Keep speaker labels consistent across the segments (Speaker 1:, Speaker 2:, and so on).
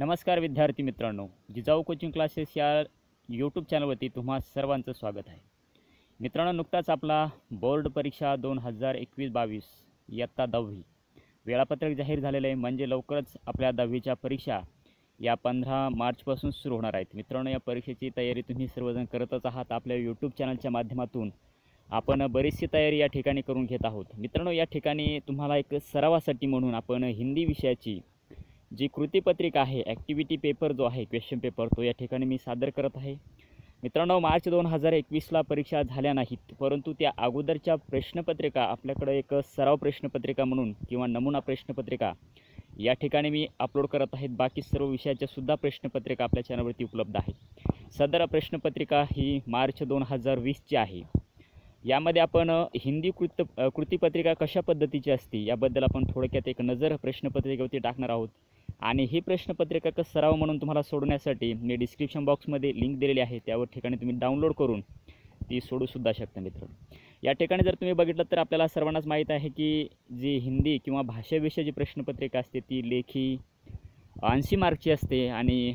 Speaker 1: नमस्कार विद्यार्थी मित्रांनो जिजाऊ कोचिंग क्लासेस या यूट्यूब चॅनलवरती तुम्हा सर्वांचं स्वागत आहे. मित्रांनो नुकताच आपला बोर्ड परीक्षा दोन हजार एकवीस बावीस इयत्ता दहावी वेळापत्रक जाहीर झालेलं आहे. म्हणजे लवकरच आपल्या दहावीच्या परीक्षा या पंधरा मार्चपासून सुरू होणार आहेत. मित्रांनो या परीक्षेची तयारी तुम्ही सर्वजण करतच आहात. आपल्या यूट्यूब चॅनलच्या माध्यमातून आपण बरीचशी तयारी या ठिकाणी करून घेत आहोत. मित्रांनो या ठिकाणी तुम्हाला एक सरावासाठी म्हणून आपण हिंदी विषयाची जी कृतीपत्रिका आहे ॲक्टिव्हिटी पेपर जो आहे क्वेश्चन पेपर तो या ठिकाणी मी सादर करत आहे. मित्रांनो मार्च दोन हजार एकवीसला परीक्षा झाल्या नाहीत परंतु त्या अगोदरच्या प्रश्नपत्रिका आपल्याकडे एक सराव प्रश्नपत्रिका म्हणून किंवा नमुना प्रश्नपत्रिका या ठिकाणी मी अपलोड करत आहेत बाकी सर्व विषयाच्या सुद्धा प्रश्नपत्रिका आपल्या चॅनलवरती उपलब्ध आहेत. सदर प्रश्नपत्रिका ही मार्च दोन हजार वीसची आहे. यामध्ये आपण हिंदी कृत कृतीपत्रिका कशा पद्धतीची असते याबद्दल आपण थोडक्यात एक नजर प्रश्नपत्रिकेवरती टाकणार आहोत. आणि ही प्रश्नपत्रिका कसं सराव म्हणून तुम्हाला सोडण्यासाठी मी डिस्क्रिप्शन बॉक्समध्ये लिंक दिलेली आहे. त्यावर ठिकाणी तुम्ही डाउनलोड करून ती सोडूसुद्धा शकता मित्रांनो या ठिकाणी जर तुम्ही बघितलं तर आपल्याला सर्वांनाच माहीत आहे की जी हिंदी किंवा भाषाविषयी प्रश्नपत्रिका असते ती लेखी ऐंशी मार्कची असते आणि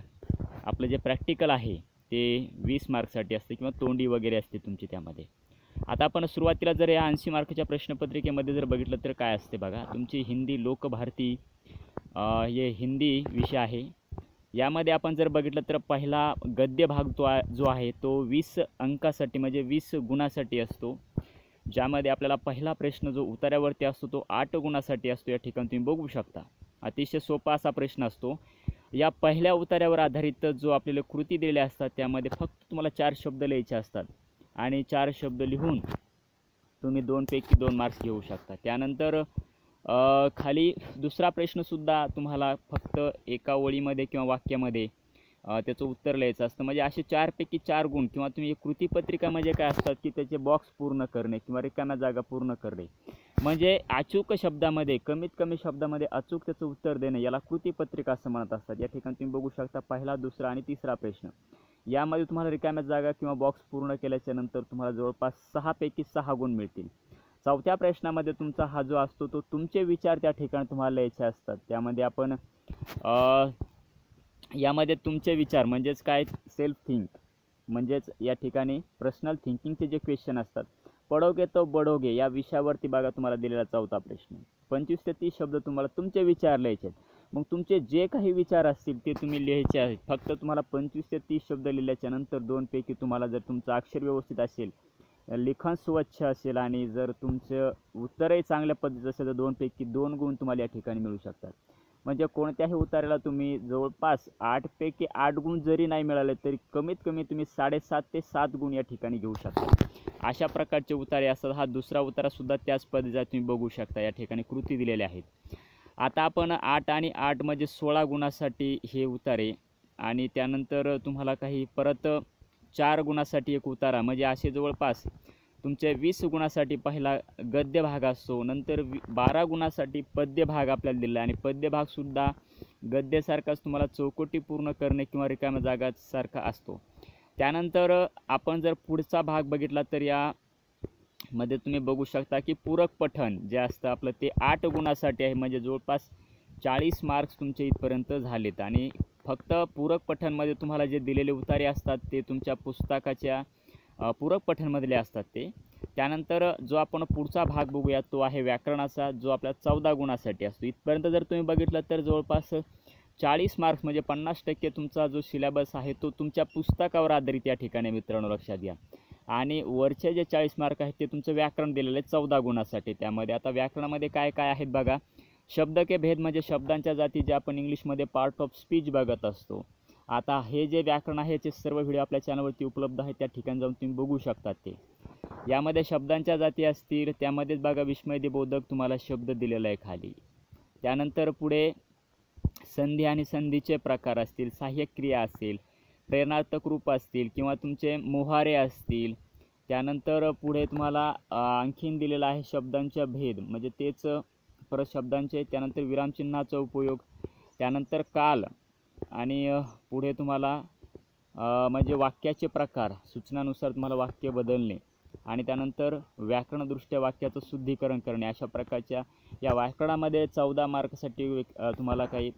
Speaker 1: आपलं जे प्रॅक्टिकल आहे ते वीस मार्कसाठी असते किंवा तोंडी वगैरे असते तुमची त्यामध्ये. आता आपण सुरुवातीला जर या ऐंशी मार्कच्या प्रश्नपत्रिकेमध्ये जर बघितलं तर काय असते बघा तुमची हिंदी लोकभारती हे हिंदी विषय आहे. यामध्ये आपण जर बघितलं तर पहिला गद्य भाग तो जो आहे तो वीस अंकासाठी म्हणजे वीस गुणासाठी असतो. ज्यामध्ये आपल्याला पहिला प्रश्न जो उतार्यावरती असतो तो आठ गुणासाठी असतो. या ठिकाणी तुम्ही बघू शकता. अतिशय सोपा असा प्रश्न असतो. या पहिल्या उतार्यावर आधारित जो आपल्याला कृती दिलेल्या असतात त्यामध्ये फक्त तुम्हाला चार शब्द लिहायचे असतात. आणि चार शब्द लिहून तुम्ही दोनपैकी दोन मार्क्स घेऊ शकता. त्यानंतर खाली दुसरा प्रश्नसुद्धा तुम्हाला फक्त एका ओळीमध्ये किंवा वाक्यामध्ये त्याचं उत्तर लिहायचं असतं. म्हणजे असे चारपैकी चार गुण किंवा तुम्ही कृतीपत्रिका म्हणजे काय असतात की त्याचे बॉक्स पूर्ण करणे किंवा रिकाम्या जागा पूर्ण करणे. म्हणजे अचूक शब्दामध्ये कमीत कमी शब्दामध्ये अचूक त्याचं उत्तर देणे याला कृतीपत्रिका असं म्हणत असतात. या ठिकाणी तुम्ही बघू शकता पहिला दुसरा आणि तिसरा प्रश्न. यामध्ये तुम्हाला रिकाम्या जागा किंवा बॉक्स पूर्ण केल्याच्यानंतर तुम्हाला जवळपास सहापैकी सहा गुण मिळतील. चौथ्या प्रश्नामध्ये तुमचा हा जो असतो तो तुमचे विचार त्या ठिकाणी तुम्हाला लिहायचे असतात. त्यामध्ये आपण यामध्ये तुमचे विचार म्हणजेच काय? सेल्फ थिंक म्हणजेच या ठिकाणी पर्सनल थिंकिंगचे जे क्वेश्चन असतात पडोगे तो बडोगे या विषयावरती बघा तुम्हाला दिलेला चौथा प्रश्न. पंचवीस ते तीस शब्द तुम्हाला तुमचे विचार लिहायचे आहेत. मग तुमचे जे काही विचार असतील ते तुम्ही लिहायचे आहेत. फक्त तुम्हाला पंचवीस ते तीस शब्द लिहिल्याच्या नंतर दोनपैकी तुम्हाला जर तुमचं अक्षर व्यवस्थित असेल लिखाण स्वच्छ असेल आणि जर तुमचं उत्तरही चांगल्या पद्धतीचं असेल तर दोनपैकी दोन गुण तुम्हाला या ठिकाणी मिळू शकतात. म्हणजे कोणत्याही उताराला तुम्ही जवळपास आठपैकी आठ गुण जरी नाही मिळाले तरी कमीत कमी तुम्ही साडेसात ते सात गुण या ठिकाणी घेऊ शकता. अशा प्रकारचे उतारे असतात. हा दुसरा उतारासुद्धा त्याच पद्धतीचा तुम्ही बघू शकता. या ठिकाणी कृती दिलेल्या आहेत. आता आपण आठ आणि आठ म्हणजे सोळा गुणासाठी हे उतारे आणि त्यानंतर तुम्हाला काही परत चार गुणासाठी एक उतारा म्हणजे असे जवळपास तुमच्या वीस गुणासाठी पहिला गद्य भाग असतो. नंतर वी बारा गुणासाठी पद्य भाग आपल्याला दिला आहे. आणि पद्य भागसुद्धा गद्यासारखाच तुम्हाला चौकटी पूर्ण करणे किंवा रिकाम्या जागासारखा असतो. त्यानंतर आपण जर पुढचा भाग बघितला तर या मध्ये तुम्ही बघू शकता की पूरक पठण जे असतं आपलं ते आठ गुणासाठी आहे. म्हणजे जवळपास चाळीस मार्क्स तुमचे इथपर्यंत झालेत. आणि फक्त पूरक पठणमध्ये तुम्हाला जे दिलेले उतारे असतात ते तुमच्या पुस्तकाच्या पूरक पठणमधले असतात ते. त्यानंतर जो आपण पुढचा भाग बघूया तो आहे व्याकरणाचा जो आपल्या चौदा गुणासाठी असतो. इथपर्यंत जर तुम्ही बघितलं तर जवळपास चाळीस मार्क्स म्हणजे पन्नास टक्के तुमचा जो सिलेबस आहे तो तुमच्या पुस्तकावर आधारित या ठिकाणी मित्रांनो लक्षात घ्या. आणि वरचे जे चाळीस मार्क आहेत ते तुमचं व्याकरण दिलेलं आहे चौदा गुणासाठी. त्यामध्ये आता व्याकरणामध्ये काय काय आहेत बघा. शब्द के भेद म्हणजे शब्दांच्या जाती जे आपण इंग्लिशमध्ये पार्ट ऑफ स्पीच बघत असतो. आता हे जे व्याकरण आहे याचे सर्व व्हिडिओ आपल्या चॅनलवरती उपलब्ध आहेत. त्या ठिकाणी जाऊन तुम्ही बघू शकता ते. यामध्ये शब्दांच्या जाती असतील त्यामध्येच बघा विस्मयदी बोधक तुम्हाला शब्द दिलेला आहे खाली. त्यानंतर पुढे संधी आणि संधीचे प्रकार असतील सहाय्यक क्रिया असतील प्रेरणार्थक रूप असतील किंवा तुमचे मोहारे असतील. त्यानंतर पुढे तुम्हाला आणखीन दिलेला आहे शब्दांच्या भेद. म्हणजे तेच परत शब्दांचे त्यानंतर विरामचिन्हाचा उपयोग त्यानंतर काल आणि पुढे तुम्हाला म्हणजे वाक्याचे प्रकार सूचनानुसार तुम्हाला वाक्य बदलणे आणि त्यानंतर व्याकरणदृष्ट्या वाक्याचं शुद्धीकरण करणे. अशा प्रकारच्या या व्याकरणामध्ये चौदा मार्कसाठी तुम्हाला काही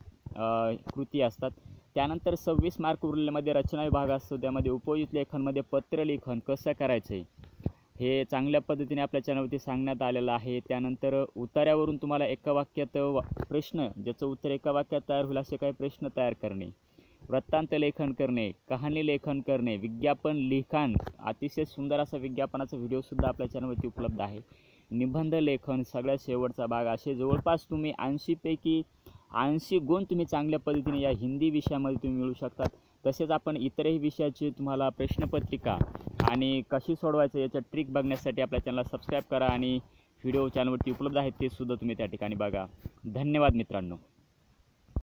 Speaker 1: कृती असतात. त्यानंतर सव्वीस मार्क उरलेल्यामध्ये रचना विभाग असतो. त्यामध्ये उपयोजित लेखनमध्ये पत्रलेखन कसं करायचं आहे हे चांगल्या पद्धतीने आपल्या चॅनलवरती सांगण्यात आलेलं आहे. त्यानंतर उतार्यावरून तुम्हाला एका वाक्यात वा- प्रश्न ज्याचं उत्तर एका वाक्यात तयार होईल असे काही प्रश्न तयार करणे वृत्तांत लेखन करणे कहाणी लेखन करणे विज्ञापन लिखाण अतिशय सुंदर असा विज्ञापनाचा व्हिडिओसुद्धा आपल्या चॅनलवरती उपलब्ध आहे. निबंध लेखन सगळ्यात शेवटचा भाग. असे जवळपास तुम्ही ऐंशीपैकी ऐंशी गुण तुम्ही चांगल्या पद्धतीने या हिंदी विषयामध्ये तुम्ही मिळू शकतात. तसेच आपण इतरही विषयाची तुम्हाला प्रश्नपत्रिका आणि कशी सोडवायचं याच्या ट्रिक बघण्यासाठी आपल्या चॅनलला सबस्क्राईब करा आणि व्हिडिओ चॅनलवरती उपलब्ध आहेत ते सुद्धा तुम्ही त्या ठिकाणी बघा. धन्यवाद मित्रांनो.